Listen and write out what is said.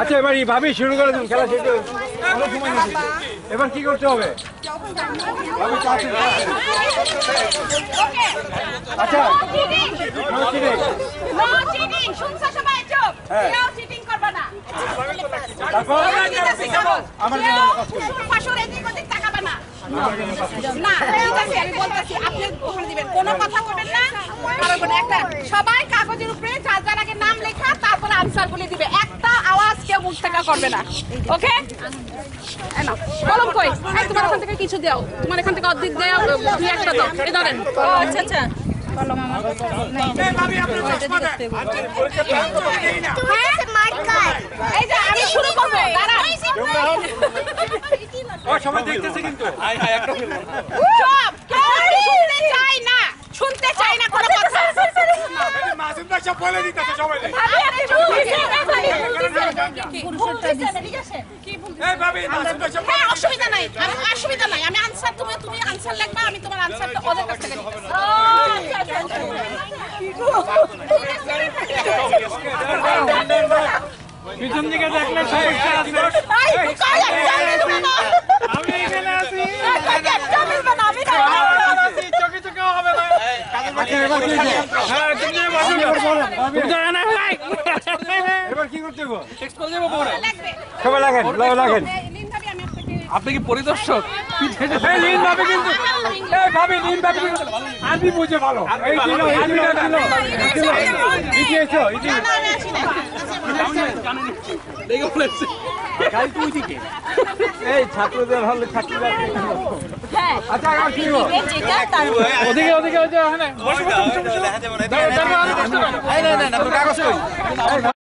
আচ্ছা এবার এই ভাবি শুরু করে দিন খেলা শেষ। এবার কি করতে হবে? আচ্ছা। হ্যাঁ। আমার। না, ঠিক আছে, আমি বলতেছি, আপনি দিবেন। কোনো কথা বলবেন না। একটা সবাই কাগজের উপরে যার যার আগে নাম লেখা তারপরে আনসার গুলি দিবে। একটা আওয়াজ কেউ মুখ থেকে করবে না। ওকে? কলম কই? এই, তোমার ওখান থেকে কিছু দাও। তোমার এখান থেকে অর্ধেক দাও দুই একটা দাও। এই ধরেন। ও আচ্ছা আচ্ছা। হ্যাঁ? এই যে আমি শুরু করব। ও সবাই দেখতেছে কিন্তু শুনতে চাই না শুনতে চাই না কোনো কথা সব বলে দিতেছে সবাই হ্যাঁ অসুবিধা নাই আমি অসুবিধা নাই আমি আনসার তুমি তুমি আনসার লিখবা আমি তোমার আনসারটা ওদের কাছ থেকে পিছন দিকে দেখলে সমস্যা আছে আমি এখানে আছি চোখে চোখে হবে না আচ্ছা এবার কি হয়েছে? হ্যাঁ তুমি বসো এবার বলেন, ভাবি। না ভাই এবার কি করতে হবে টেক্সট করে দেবো পরে সবাই লাগেন সবাই লাগেন আপনি কি পরিদর্শক আমি বুঝে ভালো এই দিল কাল তুই এই এই ছাত্রদের হলে ছাত্রীরা হ্যাঁ আচ্ছা আর কি হলো যেটা তার ওদিকে ওদিকে ওই যে হ্যাঁ বসে বসে কাগজ বসে